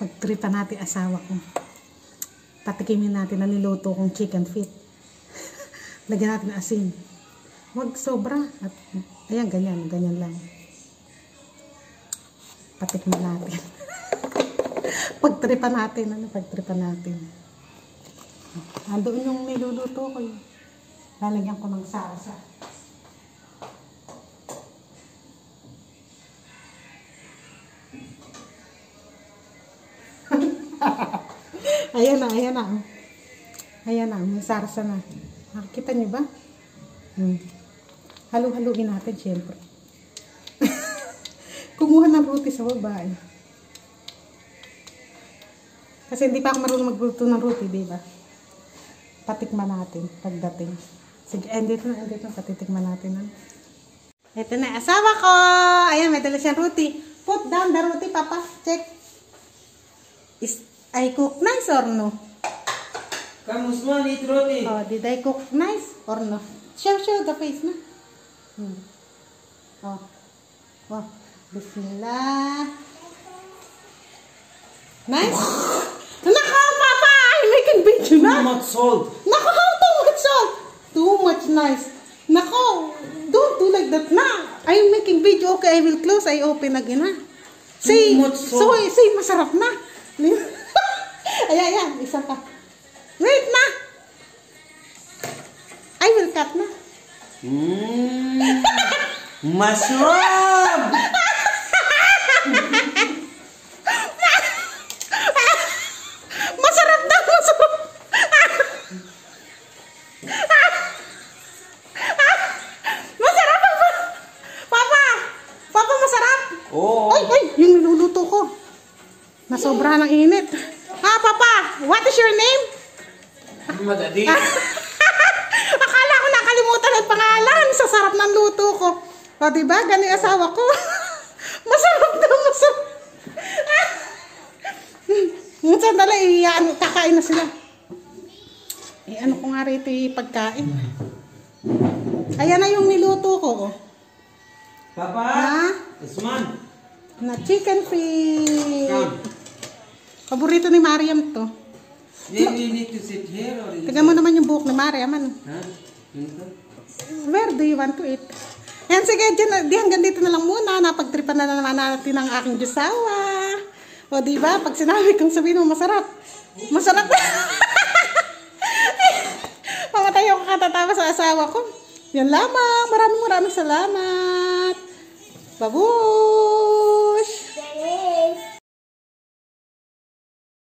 Pagtripa natin asawa ko. Patikimin natin na niluto kong chicken feet. Lagyan natin ng asin. Huwag sobra. At, ayan, ganyan. Ganyan lang. Patikman natin. Pagtripa natin. Ano? Pagtripa natin. Andoon yung niluluto ko. eh. Lalagyan ko ng salsa. Ayan na, ayan na. oh. Ayan na, may sarsa na. Nakikita niyo ba? Hmm. Halu-haluin natin, syempre. Kumuha ng roti sa babae. Kasi hindi pa ako marunong magluto ng roti, di ba? Patikman natin pagdating. Sige, eh, dito na, dito na, patitikman natin. Ano? Ito na, asawa ko! Ayan, may dala siyang roti. Put down the roti, papa. Check. Is I cook nice or no? Come Usman, eat roti. Oh, did I cook nice or no? Show, show the face na. Hmm. Oh. Oh. Bismillah. Nice? Nako, Papa! I'm making video Too na. much salt. How too much salt? Too much nice. Nako, don't do like that na. I'm making video. Okay, I will close. I open again ha. Say, so, say, masarap na. Isa pa. Wait na. I will cut na. Mmm. Mushroom. Masarap na, masarap. masarap, Papa. Papa, Papa, masarap. Oh. Ay, ay, yung niluluto ko. Nasobrahan ng init. Ah, Papa, what is your name? Muhammad Adi. Akala ko nakalimutan ang pangalan sa sarap ng luto ko. O, diba? Gani asawa ko. masarap daw, masarap. Hmm, sandali, iyan, kakain na sila. Eh, ano ko nga rito yung pagkain. Ayan na yung niluto ko. oh. Papa. Ha? Usman. Na chicken feet. Paborito ni Mariam to. Then we need to sit here or Tignan mo naman yung buhok ni Mariam. Ano? Huh? Ganito? Where do you want to eat? Yan, sige, dyan, di hanggang dito na lang muna. Napagtripan na naman natin ang aking jusawa. O, di ba? Pag sinabi kong sabihin mo, masarap. Masarap na. Mamatay ako katatawa sa asawa ko. Yan lamang. Maraming maraming salamat. Babu!